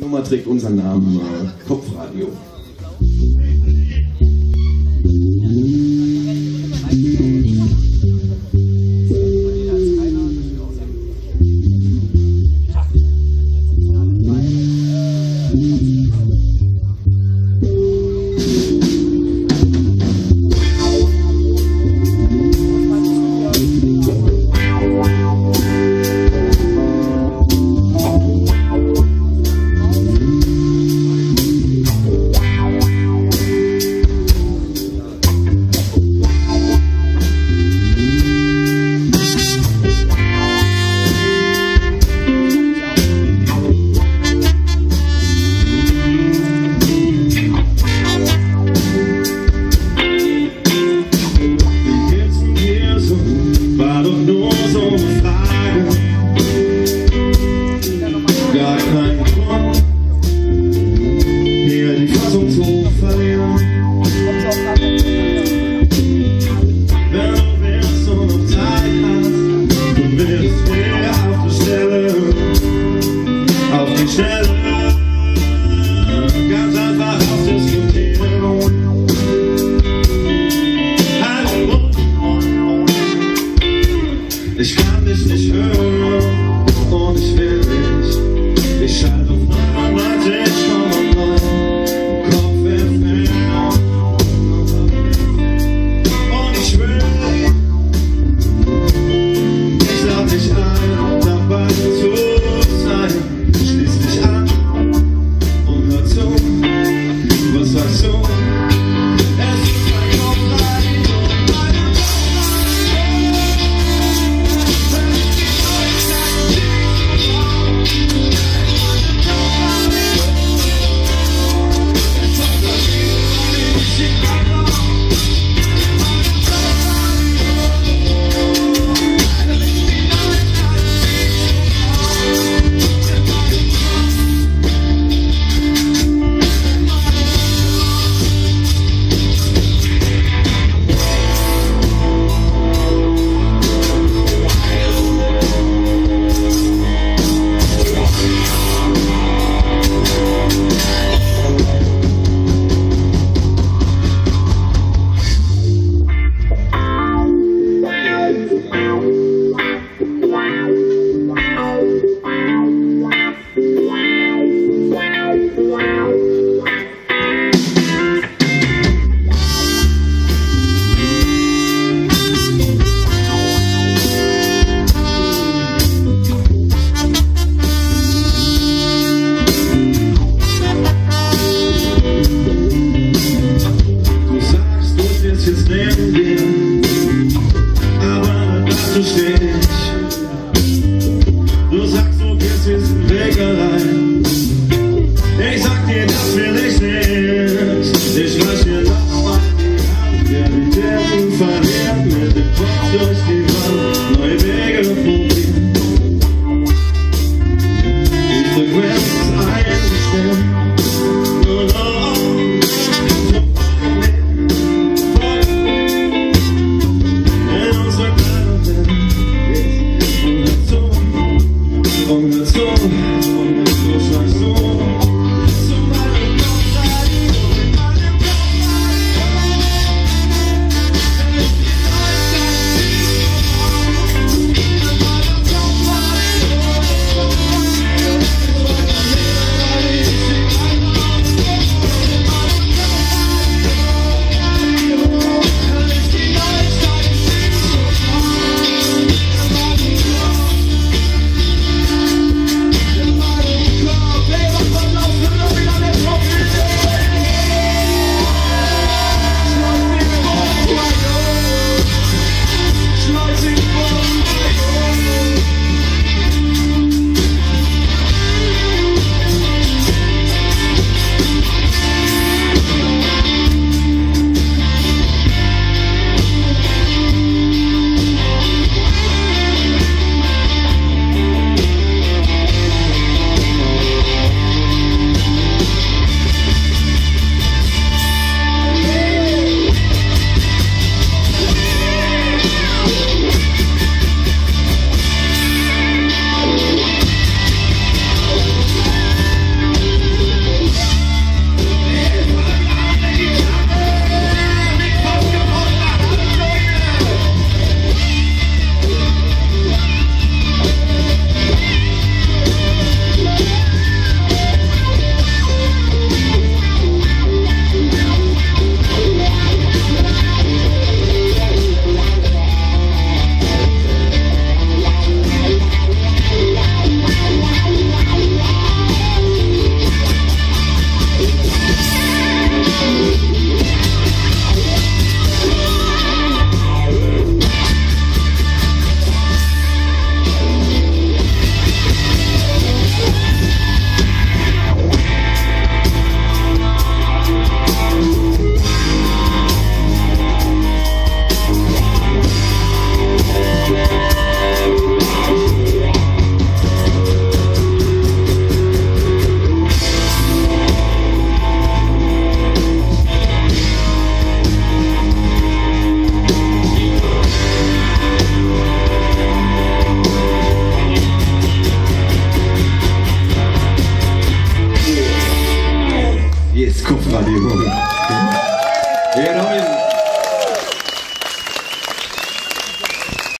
Nummer trägt unseren Namen, äh, Kopfradio.